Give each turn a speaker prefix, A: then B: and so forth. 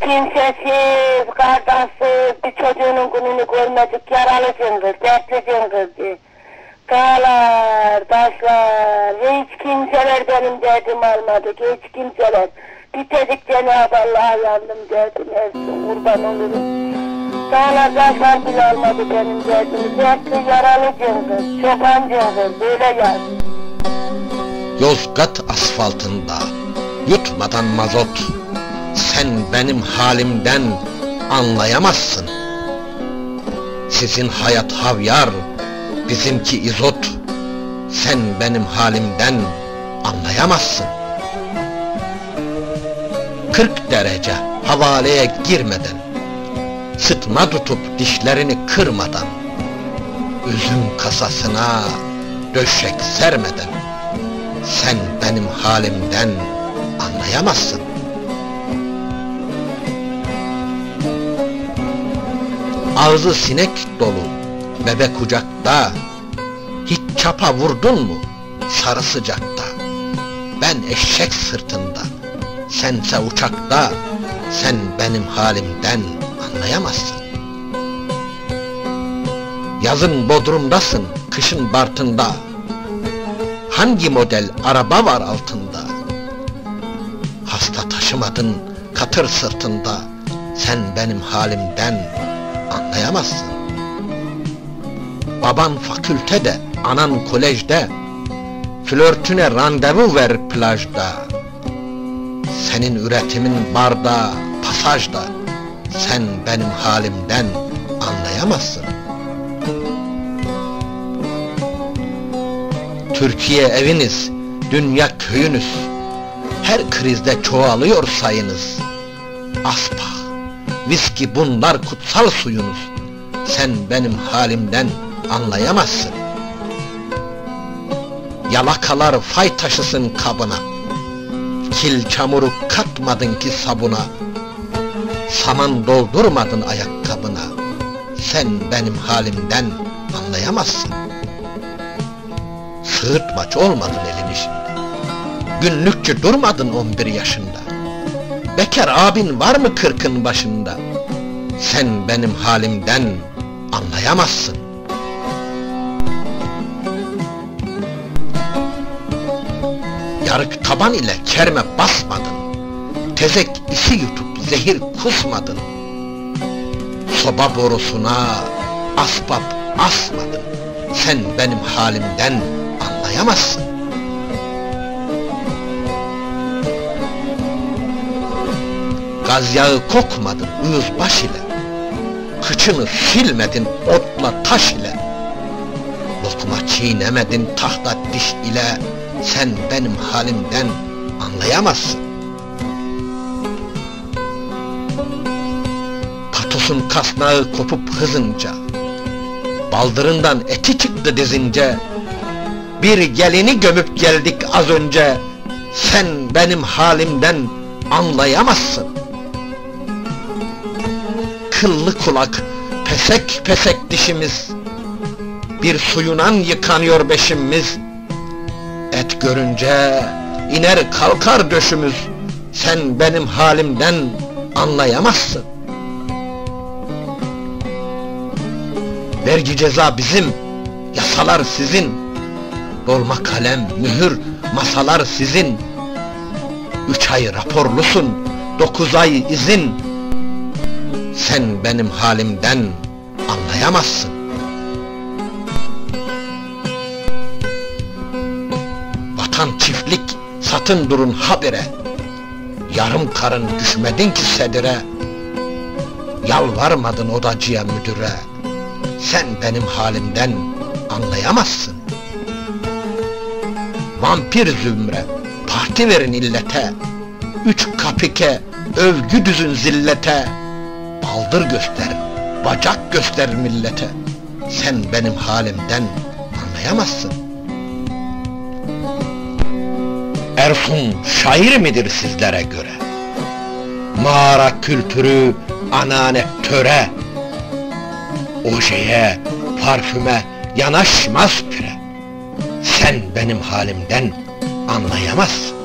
A: Kimsesiz, kardaşsız, bir çocuğunun gününü görmedik, yaralı cıngız, dertli cıngız. Dağlar, taşlar, hiç kimseler benim derdimi almadı, hiç kimseler. Bir tek Cenab-ı Allah'a yandım derdim, Ersun, kurban olurum. Dağlar, taşlar bile almadı benim derdimi, dertli, yaralı cıngız, çoban cıngız, böyle yazdım.
B: Yozgat asfaltında yutmadan mazot Sen benim halimden anlayamazsın. Sizin hayat havyar bizimki izot. Sen benim halimden anlayamazsın. 40 derece havaleye girmeden Sıtma tutup dişlerini kırmadan Üzüm kasasına döşek sermeden sen benim halimden anlayamazsın. Ağzı sinek dolu, bebek kucakta, hiç çapa vurdun mu sarı sıcakta? Ben eşek sırtında, sense uçakta, sen benim halimden anlayamazsın. Yazın Bodrum'dasın, kışın Bartın'da, Hangi model araba var altında? Hasta taşımadın katır sırtında, sen benim halimden anlayamazsın. Baban fakültede, anan kolejde, flörtüne randevu ver plajda. Senin üretimin barda, pasajda, sen benim halimden anlayamazsın. Türkiye eviniz, dünya köyünüz. Her krizde çoğalıyor sayınız. Aspa, viski bunlar kutsal suyunuz. Sen benim halimden anlayamazsın. Yalakalar fay taşısın kabına. Kil çamuru katmadın ki sabuna. Saman doldurmadın ayakkabına. Sen benim halimden anlayamazsın. Sığırtmaç olmadın elin işinde. Günlükçü durmadın on bir yaşında. Bekar abin var mı kırkın başında? Sen benim halimden anlayamazsın. Yarık taban ile kerme basmadın. Tezek isi yutup zehir kusmadın. Soba borusuna asbap asmadın. Sen benim halimden anlayamazsın. Gaz yağı kokmadın uyuz baş ile, Kıçını silmedin otla taş ile, Lokma çiğnemedin tahta diş ile, Sen benim halimden anlayamazsın. Patosun kasnağı kopup hızınca, Baldırından eti çıktı dizince, bir gelini gömüp geldik az önce, sen benim halimden anlayamazsın. Kıllı kulak, pesek pesek dişimiz, bir suyunan yıkanıyor beşimiz. Et görünce iner kalkar döşümüz, sen benim halimden anlayamazsın. Vergi ceza bizim, yasalar sizin, Dolma kalem, mühür, masalar sizin. Üç ay raporlusun, dokuz ay izin. Sen benim halimden anlayamazsın. Vatan çiftlik, satın durun habire. Yarım karın düşmedin ki sedire. Yalvarmadın odacıya müdüre. Sen benim halimden anlayamazsın. Vampir zümre, parti verin illete, Üç kapike, övgü düzün zillete, Baldır gösterin, bacak göster millete, Sen benim halimden anlayamazsın. Ersun şair midir sizlere göre? Mağara kültürü, ananet töre, Ojeye, parfüme yanaşmaz pire. Sen benim halimden anlayamazsın.